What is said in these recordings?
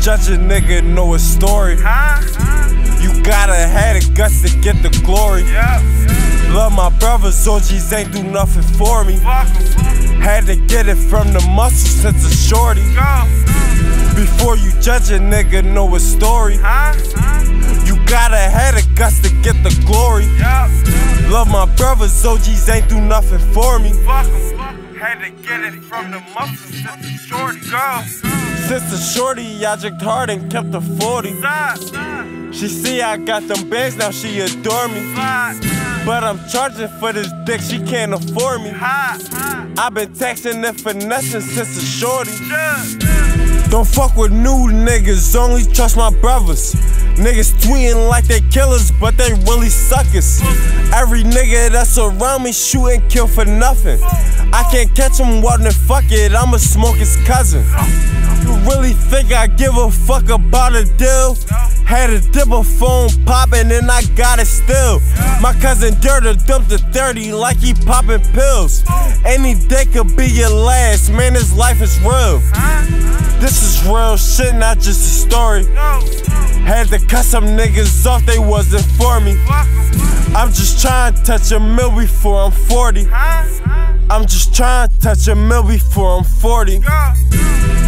judge a nigga, know a story. You gotta have the guts to get the glory. Love my brothers, OGs ain't do nothing for me. Had to get it from the muscle since a shorty. Before you judge a nigga, know a story. You gotta have the guts to get the glory. Love my brothers, OGs ain't do nothing for me. Had to get it from the muscle since a shorty. Go. Since a shorty, I jerked hard and kept the 40. Slide, slide, She see I got them bags, now she adore me. But I'm charging for this dick, she can't afford me. I've been texting and finessing since a shorty. Don't fuck with new niggas, only trust my brothers. Niggas tweeting like they killers, but they really suckers. Every nigga that's around me shoot and kill for nothing. I can't catch him wanting fuck it, I'ma smoke his cousin. You really think I give a fuck about a deal? Had a dipper phone poppin' and I got it still. My cousin Dirter dumped the 30 like he poppin' pills. Any day could be your last, man, this life is real. This is real shit, not just a story. Had to cut some niggas off, they wasn't for me. I'm just trying to touch a mill before I'm 40. High, high. I'm just trying to touch a mill before I'm 40.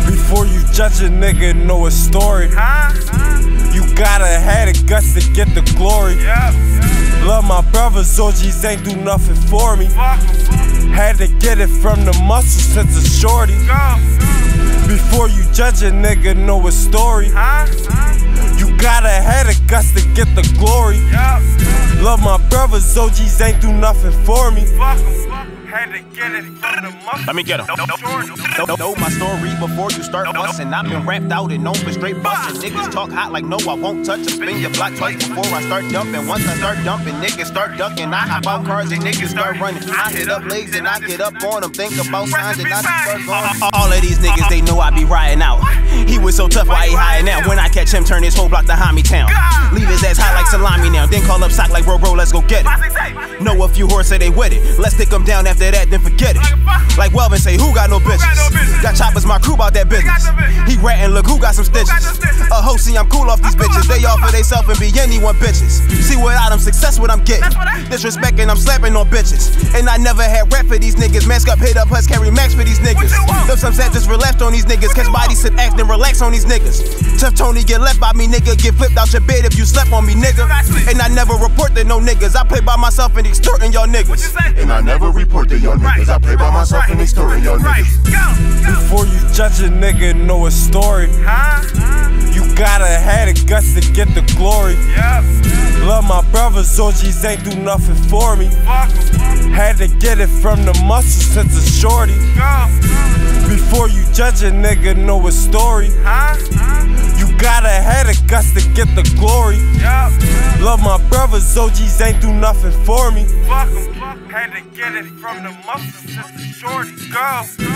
Before you judge a nigga, know a story. You gotta have the guts to get the glory. Love my brothers, OGs ain't do nothing for me. Had to get it from the muscle since a shorty. Before you judge a nigga, know a story. You gotta have the guts to get the glory. Yep. Love my brothers, OGs ain't do nothing for me. Fuck 'em, fuck 'em. Had to get it from the muscle. Let me get 'em. Shorty. Know, know my story before you start busting. I've been rapped out and known for straight busting. Niggas talk hot like no, I won't touch 'em. Spin your block twice before I start dumping. Once I start dumping, niggas start ducking. I hop out cars and niggas start running. I hit up legs and I get up on them. Think about signs and I start going. All of these niggas, they know I be riding out. He was so tough, why he hiding out? When I catch him, turn his whole block to Homie Town. Leave his ass hot like salami now. Then call up sock like bro, bro, let's go get it. Know a few whores say they with it. Let's stick them down after that, then forget it. Like Welvin say, who got no bitches? Got choppers, my crew about that business. Got the ratting, look who got some stitches. got the stitches? A host, see I'm cool off these bitches. They offer they self and be anyone bitches. Mm. See without them success, what I'm getting. That's what I- Disrespecting, I'm slapping on bitches. And I never had rap for these niggas. Mask up, hit up, us carry max for these niggas. you want? If some set just relapsed on these niggas. Catch body, want? sit, act, and relax on these niggas. Tough Tony get left by me, nigga. Get flipped out your bed if you slept on me, nigga. got. And I never report to no niggas. I play by myself and extorting y'all niggas. What you say? And I never report to y'all niggas. I play by myself and they story y'all Right. niggas. Judge a nigga, know a story. High. You gotta have the guts to get the glory. Yep. Love my brothers, OGs ain't do nothing for me. Fuck 'em, fuck 'em. Had to get it from the muscle since a shorty. Go. Before you judge a nigga, know a story. You gotta have the guts to get the glory. Yep. Love my brothers, OGs ain't do nothing for me. Fuck 'em, fuck 'em. Had to get it from the muscle since a shorty. Go.